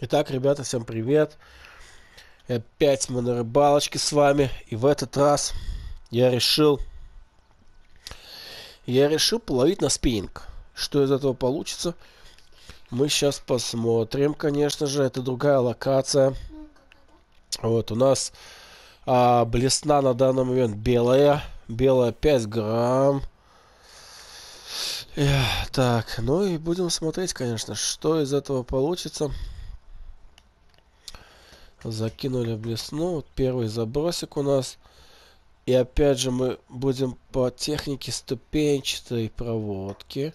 Итак, ребята, всем привет. И опять мы на рыбалочке с вами. И в этот раз я решил... Я решил половить на спиннинг. Что из этого получится? Мы сейчас посмотрим, конечно же. Это другая локация. Вот, у нас а, блесна на данный момент белая. Белая 5 грамм. Так, ну и будем смотреть, конечно, что из этого получится. Закинули блесну. Вот первый забросик у нас. И опять же мы будем по технике ступенчатой проводки.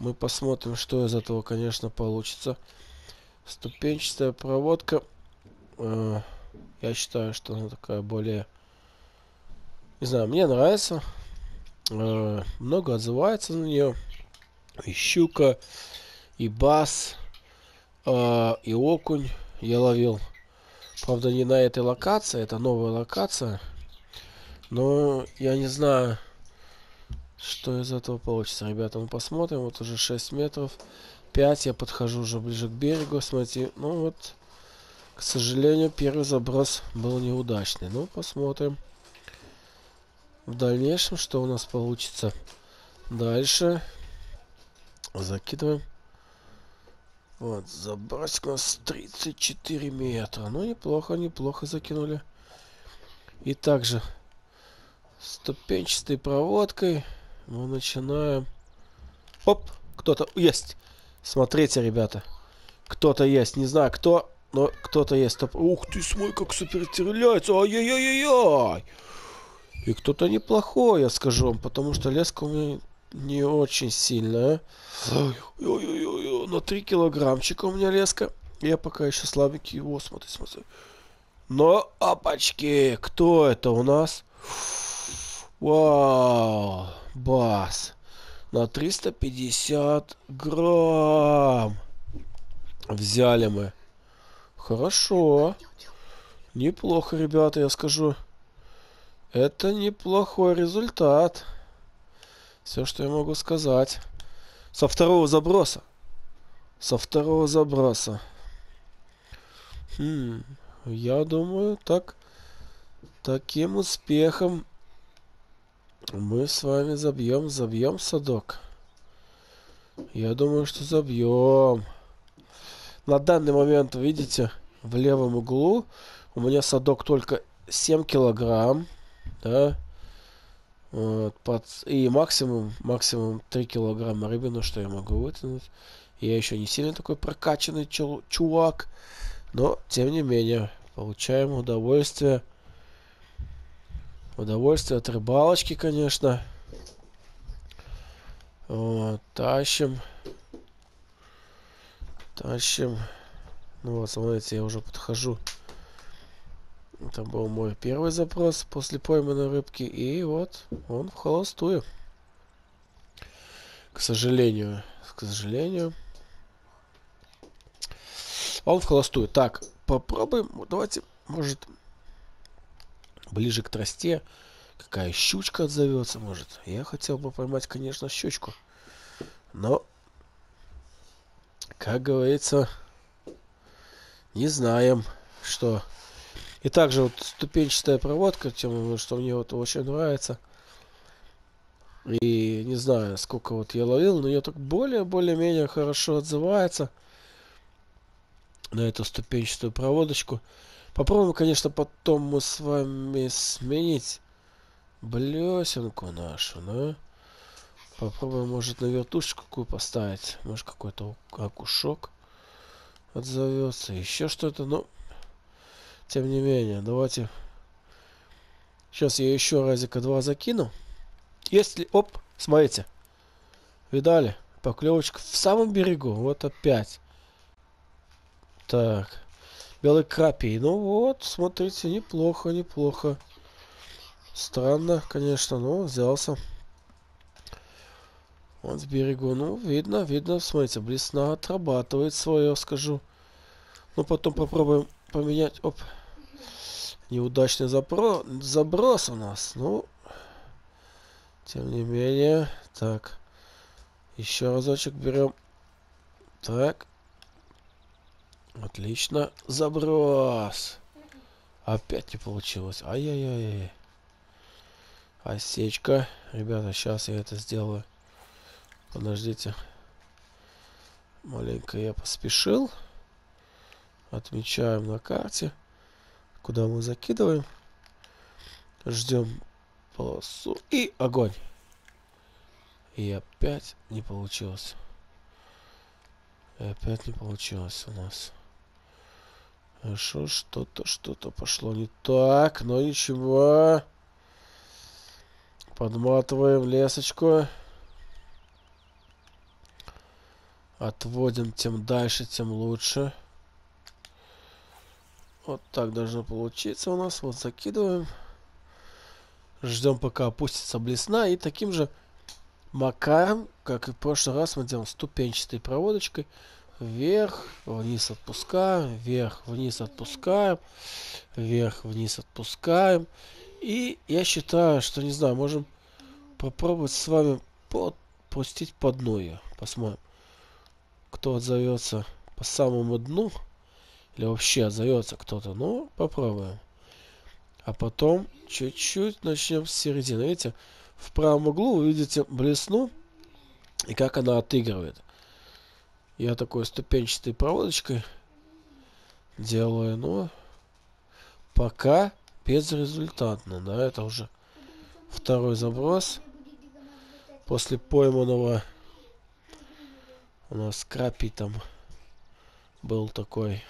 Мы посмотрим, что из этого, конечно, получится. Ступенчатая проводка. Э, я считаю, что она такая более... Не знаю, мне нравится. Э, много отзывается на нее. И щука, и бас, э, и окунь я ловил. Правда, не на этой локации, это новая локация. Но я не знаю, что из этого получится. Ребята, мы посмотрим. Вот уже 6 метров. 5 я подхожу уже ближе к берегу. Смотрите, ну вот, к сожалению, первый заброс был неудачный. Ну, посмотрим. В дальнейшем, что у нас получится. Дальше. Закидываем. Вот, забросик у нас 34 метра. Ну, неплохо, неплохо закинули. И также ступенчатой проводкой мы начинаем... Оп, кто-то есть. Смотрите, ребята. Кто-то есть. Не знаю, кто, но кто-то есть. Топ... Ух ты, смой, как супер стреляется. Ай-яй-яй-яй. И кто-то неплохой, я скажу вам, потому что леска у меня не очень сильная. Ой-ой-ой, на 3 килограммчика у меня леска. Я пока еще слабенький. его смотри, смотри. Но, опачки, кто это у нас? Вау, бас. На 350 грамм. Взяли мы. Хорошо. Неплохо, ребята, я скажу. Это неплохой результат. Все, что я могу сказать. Со второго заброса. Со второго заброса. Хм, я думаю, так таким успехом мы с вами забьем, забьем садок. Я думаю, что забьем. На данный момент, видите, в левом углу у меня садок только 7 килограмм. Да. Вот, под... И максимум, максимум 3 килограмма рыбы, что я могу вытянуть. Я еще не сильно такой прокачанный чу чувак. Но, тем не менее, получаем удовольствие. Удовольствие от рыбалочки, конечно. Вот, тащим. Тащим. Ну вот, смотрите, я уже подхожу это был мой первый запрос после пойманной рыбки. И вот он в холостую. К сожалению. К сожалению. Он в холостую. Так, попробуем. Давайте, может, ближе к тросте. Какая щучка отзовется, может. Я хотел бы поймать, конечно, щучку. Но, как говорится, не знаем, что и также вот ступенчатая проводка, тем, что мне вот очень нравится. И не знаю, сколько вот я ловил, но я так более-более-менее хорошо отзывается на эту ступенчатую проводочку. Попробуем, конечно, потом мы с вами сменить блесенку нашу, да? Попробуем, может, на вертушечку какую поставить. Может, какой-то окушок отзовется. Еще что-то, ну... Тем не менее, давайте... Сейчас я еще разика два закину. Если... Оп, смотрите. Видали? Поклевочка в самом берегу. Вот опять. Так. Белый крапий. Ну вот, смотрите, неплохо, неплохо. Странно, конечно, но взялся. Вот с берегу. Ну, видно, видно. Смотрите, блесна отрабатывает свое, скажу. Ну, потом попробуем поменять. Оп. Неудачный запро... заброс у нас. Ну, тем не менее. Так. Еще разочек берем. Так. Отлично. Заброс. Опять не получилось. Ай-яй-яй. Осечка. Ребята, сейчас я это сделаю. Подождите. Маленько я поспешил. Отмечаем на карте. Куда мы закидываем. Ждем полосу. И огонь. И опять не получилось. И опять не получилось у нас. Хорошо, что-то, что-то пошло не так, но ничего. Подматываем лесочку. Отводим, тем дальше, тем лучше. Вот так должно получиться у нас. Вот закидываем. Ждем, пока опустится блесна. И таким же макаром, как и в прошлый раз, мы делаем ступенчатой проводочкой. Вверх, вниз отпускаем, вверх, вниз отпускаем, вверх, вниз отпускаем. И я считаю, что, не знаю, можем попробовать с вами подпустить по дну ее. Посмотрим, кто отзовется по самому дну. Или вообще отзовется кто-то. Ну, попробуем. А потом чуть-чуть начнем с середины. Видите, в правом углу вы видите блесну и как она отыгрывает. Я такой ступенчатой проводочкой делаю, но пока безрезультатно. Да, это уже второй заброс. После пойманного у нас крапи там был такой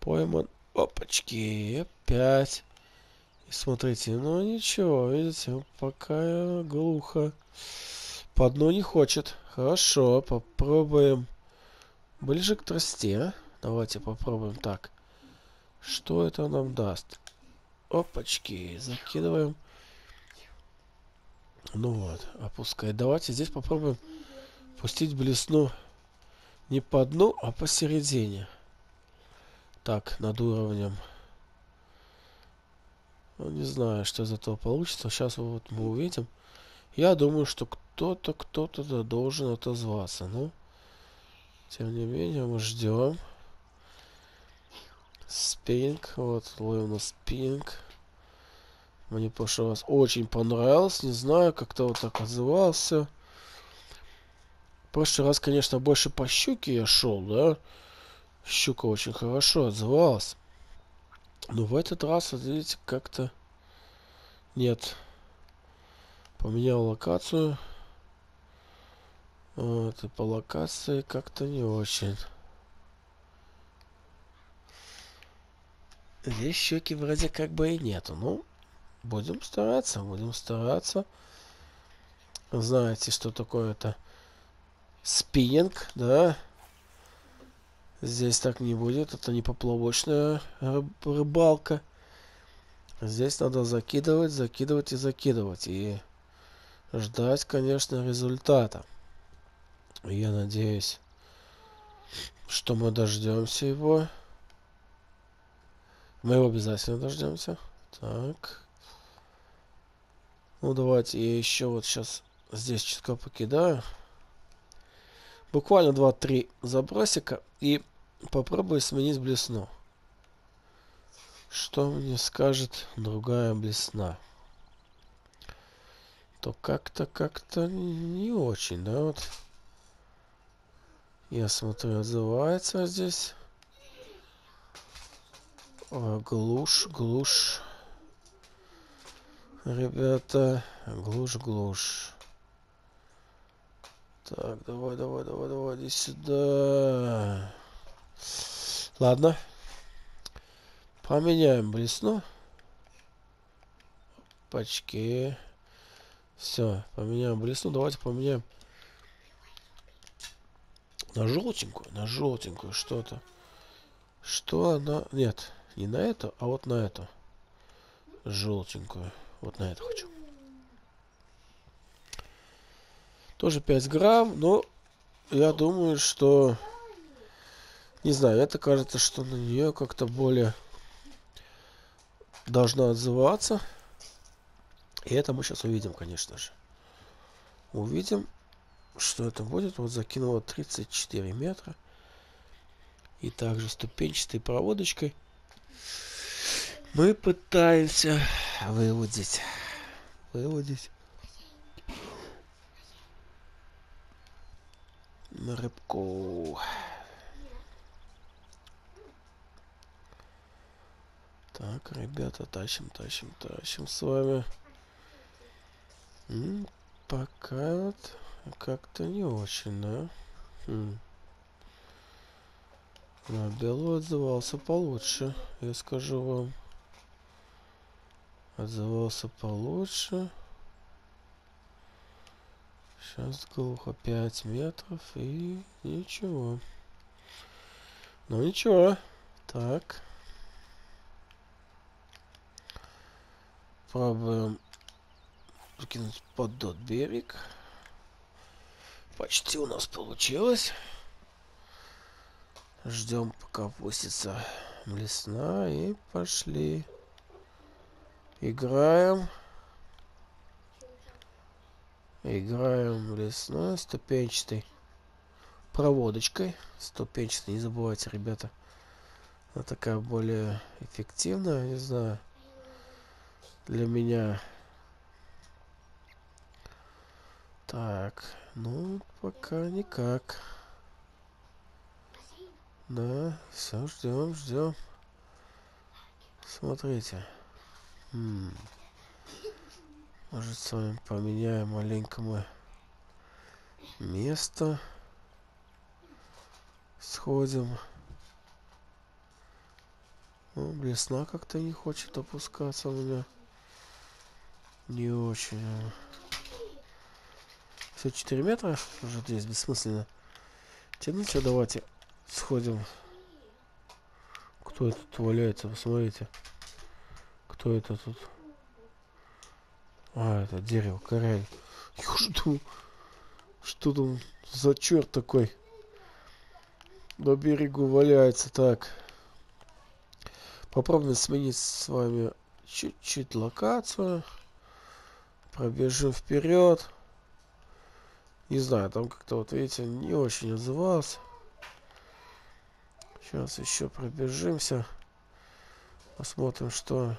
пойман. Опачки, опять. И смотрите, ну ничего, видите, пока глухо. По дну не хочет. Хорошо, попробуем ближе к тросте. Давайте попробуем так. Что это нам даст? Опачки, закидываем. Ну вот, опускай. Давайте здесь попробуем пустить блесну не по дну, а посередине. Так, над уровнем. Ну, не знаю, что из этого получится. Сейчас вот мы увидим. Я думаю, что кто-то, кто-то да должен отозваться. Ну, тем не менее, мы ждем. Спинг. Вот, ловим на спинг. Мне в прошлый раз очень понравилось. Не знаю, как-то вот так отзывался. В прошлый раз, конечно, больше по щуке я шел, да? Щука очень хорошо отзывалась. Но в этот раз, вот видите, как-то нет. Поменял локацию. Вот, и по локации как-то не очень. Здесь щеки вроде как бы и нету. Ну, будем стараться, будем стараться. Знаете, что такое это спиннинг, да? Здесь так не будет, это не поплавочная рыбалка. Здесь надо закидывать, закидывать и закидывать. И ждать, конечно, результата. Я надеюсь, что мы дождемся его. Мы его обязательно дождемся. Так. Ну, давайте я еще вот сейчас здесь чутка покидаю. Буквально 2-3 забросика. И попробую сменить блесну. Что мне скажет другая блесна? То как-то, как-то не очень, да, вот. Я смотрю, отзывается здесь. О, глушь, глушь. Ребята, глушь, глушь. Так, давай, давай, давай, давай, иди сюда. Ладно. Поменяем блесну. Пачки. Все, поменяем блесну. Давайте поменяем на желтенькую, на желтенькую что-то. Что она... Нет, не на эту, а вот на эту. Желтенькую. Вот на это хочу. Тоже 5 грамм, но я думаю, что... Не знаю, это кажется, что на нее как-то более должна отзываться. И это мы сейчас увидим, конечно же. Увидим, что это будет. Вот закинула 34 метра. И также ступенчатой проводочкой мы пытаемся выводить. Выводить. Рыбку. Так, ребята, тащим, тащим, тащим с вами. М -м, пока вот как-то не очень, да? Хм. Но Белый отзывался получше, я скажу вам. Отзывался получше. Сейчас глухо 5 метров и ничего. Ну ничего. Так. Пробуем закинуть под тот берег. Почти у нас получилось. Ждем, пока опустится лесна. И пошли. Играем. Играем лесной ступенчатой проводочкой. Ступенчатой, не забывайте, ребята. Она такая более эффективная, не знаю. Для меня Так, ну, пока никак. Да, все, ждем, ждем. Смотрите. -м. Может, с вами поменяем маленько мы место. Сходим. Ну, блесна как-то не хочет опускаться у меня. Не очень. Все 4 метра уже здесь бессмысленно. Тянуть давайте сходим. Кто это тут валяется? Посмотрите. Кто это тут? А, это дерево, коряй. Что, что там за черт такой? На берегу валяется так. Попробуем сменить с вами чуть-чуть локацию. Пробежим вперед. Не знаю, там как-то вот, видите, не очень отзывался. Сейчас еще пробежимся. Посмотрим, что...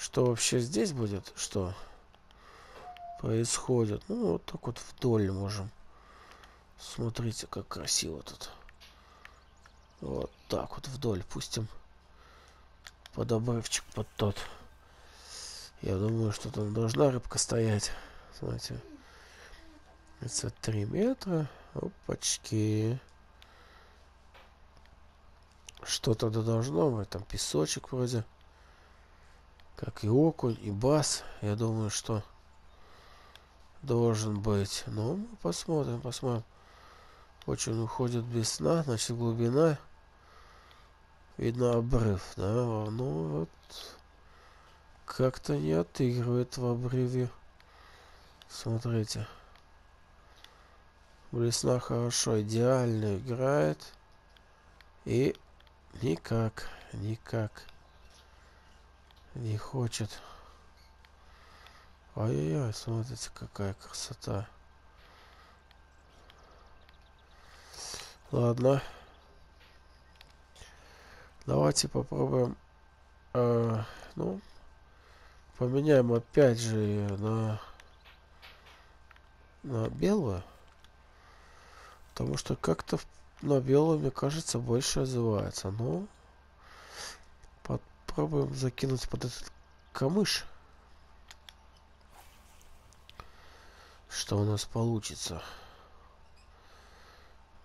Что вообще здесь будет, что происходит. Ну, вот так вот вдоль можем. Смотрите, как красиво тут. Вот так вот вдоль пустим под обрывчик под тот. Я думаю, что там должна рыбка стоять. Смотрите. 53 метра. Опачки. Что-то должно быть. Там песочек вроде. Как и окунь, и бас. Я думаю, что должен быть. Но мы посмотрим, посмотрим. Очень уходит без сна. Значит, глубина. Видно обрыв. Да? Ну вот. Как-то не отыгрывает в обрыве. Смотрите. Блесна хорошо, идеально играет. И никак, никак не хочет. Ай-яй-яй, смотрите, какая красота. Ладно. Давайте попробуем. Э, ну, поменяем опять же на, на белую. Потому что как-то на белом, мне кажется, больше отзывается. Но попробуем закинуть под этот камыш. Что у нас получится.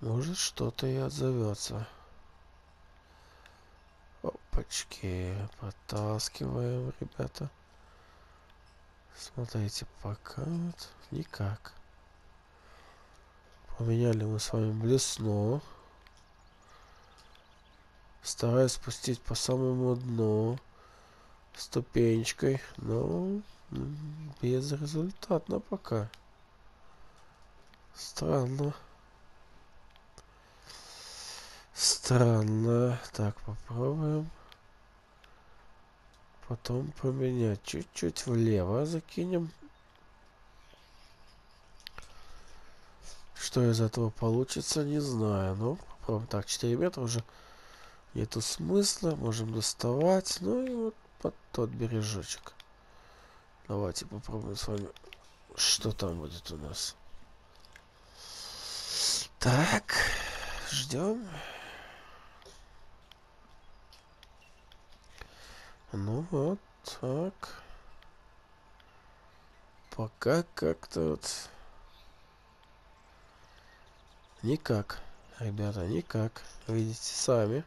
Может что-то и отзовется. Опачки. Подтаскиваем, ребята. Смотрите, пока вот никак. Поменяли мы с вами блесно. Стараюсь спустить по самому дну ступенечкой, но безрезультатно пока. Странно. Странно. Так, попробуем. Потом поменять. Чуть-чуть влево закинем. Что из этого получится, не знаю. Но попробуем. Так, 4 метра уже нету смысла. Можем доставать. Ну и вот под тот бережочек. Давайте попробуем с вами, что там будет у нас. Так, ждем. Ну вот, так. Пока как-то вот... Никак, ребята, никак. Видите сами.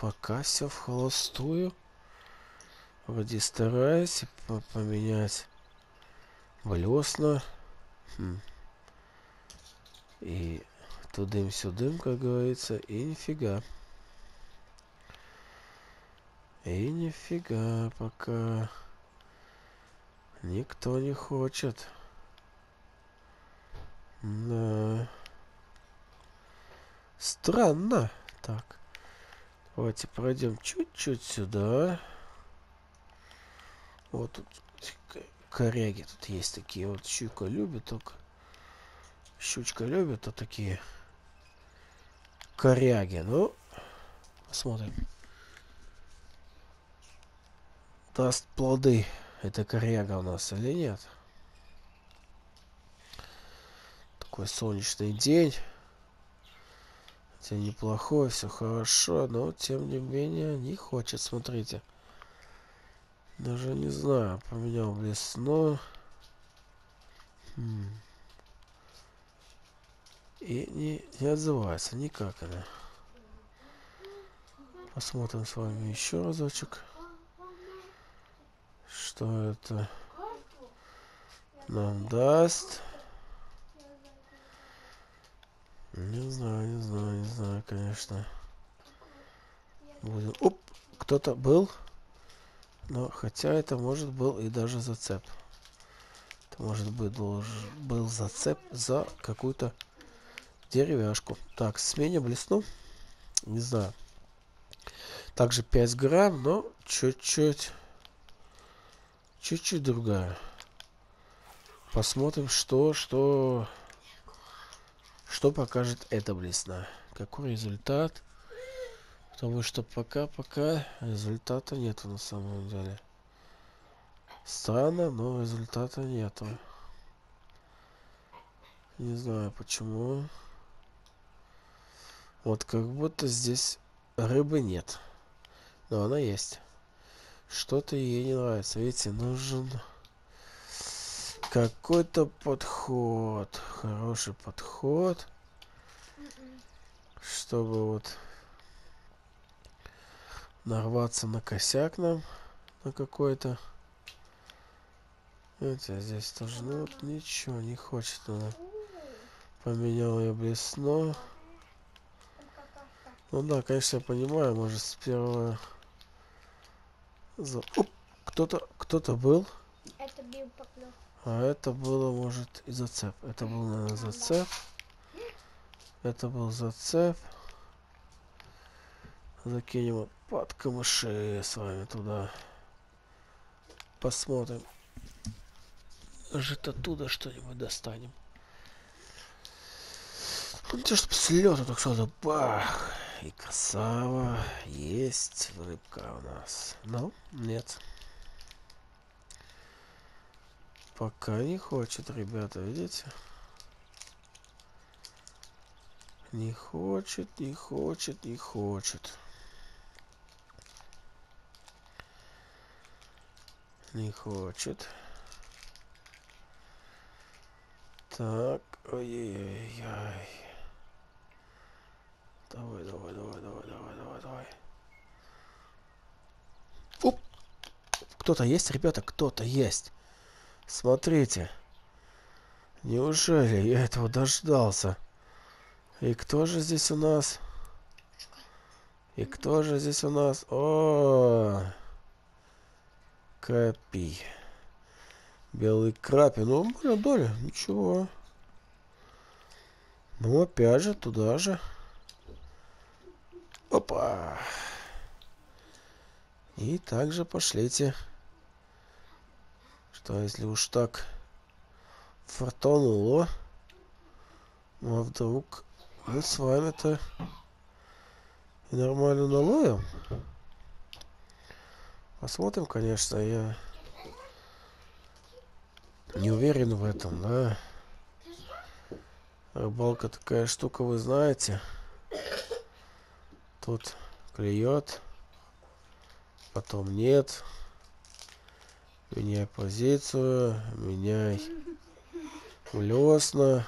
Пока все в холостую. Вроде стараюсь поменять блесна. Хм. И тудым-сюдым, как говорится, и нифига. И нифига пока никто не хочет. Да. Странно. Так. Давайте пройдем чуть-чуть сюда. Вот тут коряги тут есть такие. Вот щука любит только. Щучка любит вот такие коряги. Ну, посмотрим. Даст плоды эта коряга у нас или нет. Такой солнечный день. День неплохой, все хорошо, но тем не менее не хочет, смотрите. Даже не знаю, поменял блесно. Хм. И не, не отзывается никак она. Посмотрим с вами еще разочек. Что это нам даст? Не знаю, не знаю, не знаю, конечно. Будем... Оп! Кто-то был. Но хотя это может был и даже зацеп. Это может быть долж... был зацеп за какую-то деревяшку. Так, смене блесну. Не знаю. Также 5 грамм, но чуть-чуть. Чуть-чуть другая. Посмотрим, что, что что покажет эта блесна? Какой результат? Потому что пока-пока результата нету на самом деле. Странно, но результата нету. Не знаю почему. Вот как будто здесь рыбы нет. Но она есть. Что-то ей не нравится. Видите, нужен какой-то подход. Хороший подход. Чтобы вот нарваться на косяк нам. На какой-то. Видите, здесь тоже, ну вот ничего, не хочет она. Поменял я блесно. Ну да, конечно, я понимаю, может с первого... За... Кто-то, кто-то был. Это бил поклёв. А это было, может, и зацеп. Это был, наверное, зацеп. Это был зацеп. Закинем под камыши с вами туда. Посмотрим. Может, оттуда что-нибудь достанем. Ну, то, чтобы с так сразу бах. И красава. Есть рыбка у нас. Но нет. Пока не хочет, ребята, видите? Не хочет, не хочет, не хочет. Не хочет. Так, ой-ой-ой. Давай, давай, давай, давай, давай, давай, давай. Оп! Кто-то есть, ребята, кто-то есть. Смотрите. Неужели я этого дождался? И кто же здесь у нас? И кто же здесь у нас? О, Капи. Белый крапи. Ну, моя доля. Ничего. Ну, опять же, туда же. Опа. И также пошлите. Что если уж так фартануло, ну а вдруг мы с вами-то нормально наловим. Посмотрим, конечно, я не уверен в этом, да. Рыбалка такая штука, вы знаете. Тут клюет, потом нет. Меняй позицию, меняй улесна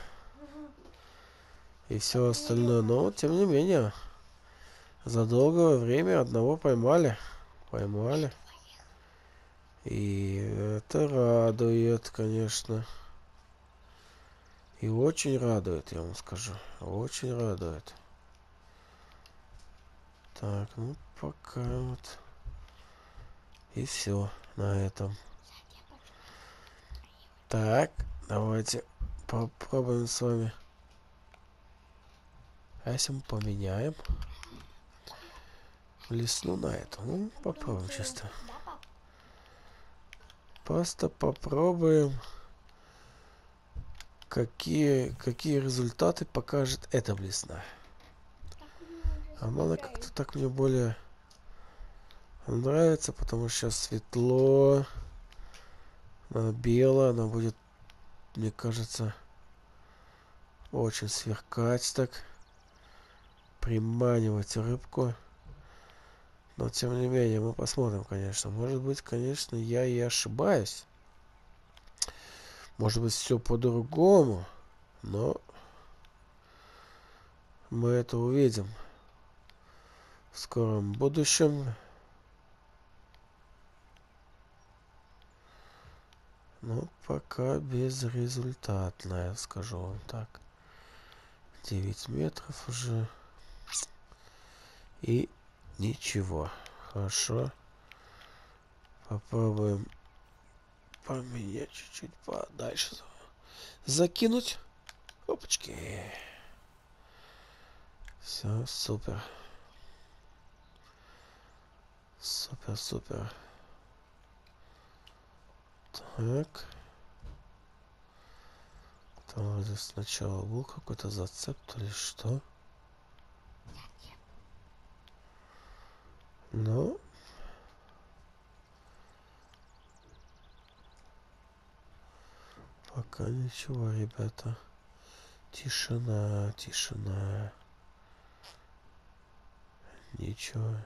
и все остальное. Но, тем не менее, за долгое время одного поймали. Поймали. И это радует, конечно. И очень радует, я вам скажу. Очень радует. Так, ну пока вот. И все на этом. Так, давайте попробуем с вами. А если мы поменяем лесну на эту? Ну, попробуем чисто. Просто попробуем какие, какие результаты покажет эта блесна. Она как-то так мне более нравится, потому что сейчас светло. Она белая, она будет, мне кажется, очень сверкать так. Приманивать рыбку. Но тем не менее, мы посмотрим, конечно. Может быть, конечно, я и ошибаюсь. Может быть, все по-другому. Но мы это увидим в скором будущем. Ну, пока безрезультатно, я скажу вам так. 9 метров уже. И ничего. Хорошо. Попробуем поменять чуть-чуть подальше. Закинуть. Опачки. Все, супер. Супер, супер. Так. Там здесь сначала был какой-то зацеп, то ли что. Ну. Пока ничего, ребята. Тишина, тишина. Ничего.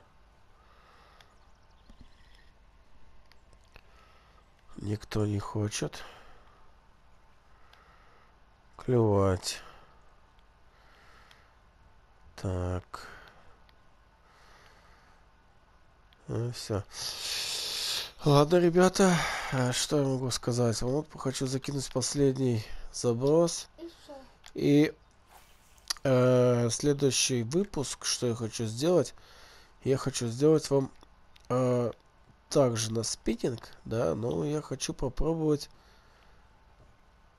Никто не хочет клевать. Так. Ну, все. Ладно, ребята, а что я могу сказать? Вот хочу закинуть последний заброс. И э, следующий выпуск, что я хочу сделать, я хочу сделать вам э, также на спиннинг, да, но я хочу попробовать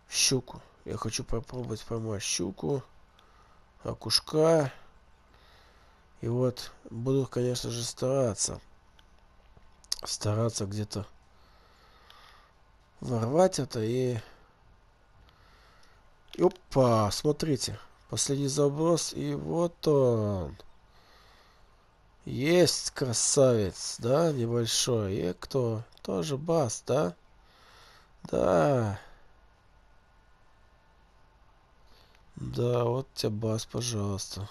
щуку. Я хочу попробовать поймать щуку, окушка. И вот буду, конечно же, стараться. Стараться где-то ворвать это и... Опа, смотрите. Последний заброс, и вот он. Есть красавец, да, небольшой. И кто? Тоже бас, да? Да. Да, вот тебя бас, пожалуйста.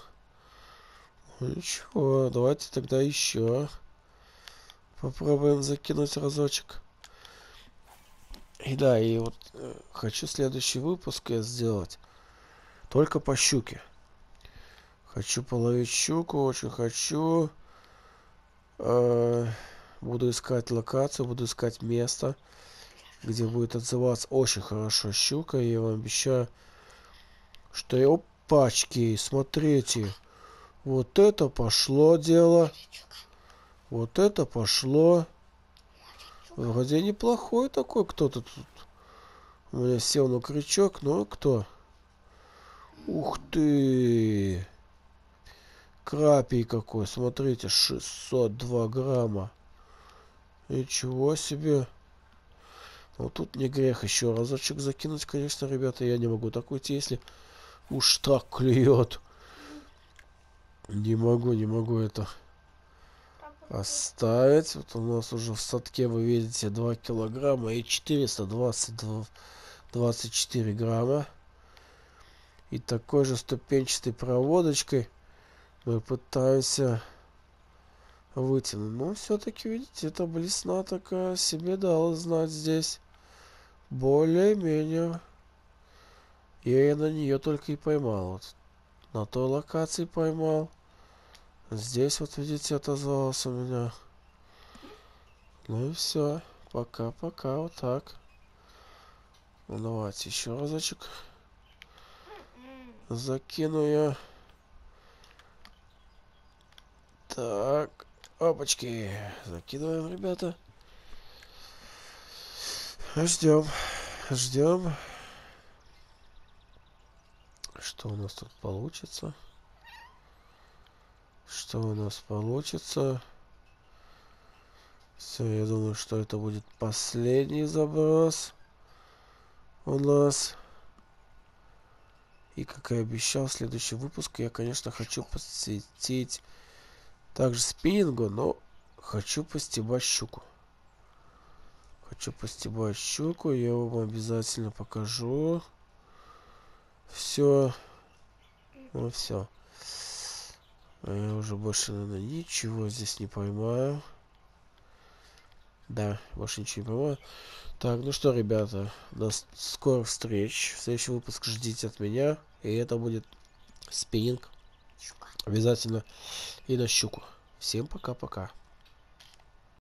Ну ничего, давайте тогда еще. Попробуем закинуть разочек. И да, и вот э, хочу следующий выпуск я сделать. Только по щуке. Хочу половить щуку, очень хочу. Э, буду искать локацию, буду искать место, где будет отзываться очень хорошо щука. Я вам обещаю, что я... Опачки, смотрите. Вот это пошло дело. Вот это пошло. Вроде неплохой такой кто-то тут. У меня сел на крючок, но кто? Ух ты! Крапий какой, смотрите, 602 грамма. Ничего себе. Вот тут не грех еще разочек закинуть, конечно, ребята. Я не могу так уйти, если уж так клюет. Не могу, не могу это оставить. Вот у нас уже в садке, вы видите, 2 килограмма и 422 24 грамма. И такой же ступенчатой проводочкой мы пытаемся вытянуть. Но все-таки, видите, эта блесна такая себе дала знать здесь. Более-менее. Я на нее только и поймал. Вот на той локации поймал. Здесь вот, видите, отозвалась у меня. Ну и все. Пока-пока. Вот так. Ну, давайте еще разочек. Закину я. Так. Опачки. Закидываем, ребята. Ждем. Ждем. Что у нас тут получится? Что у нас получится? Все, я думаю, что это будет последний заброс у нас. И как и обещал, в следующем выпуске я, конечно, хочу посетить также спиннингу, но хочу постебать щуку. Хочу постебать щуку, я вам обязательно покажу. Все. Ну все. Я уже больше, наверное, ничего здесь не поймаю. Да, больше ничего не поймаю. Так, ну что, ребята, до скорых встреч. Следующий выпуск ждите от меня. И это будет спиннинг. Обязательно. И на щуку. Всем пока-пока.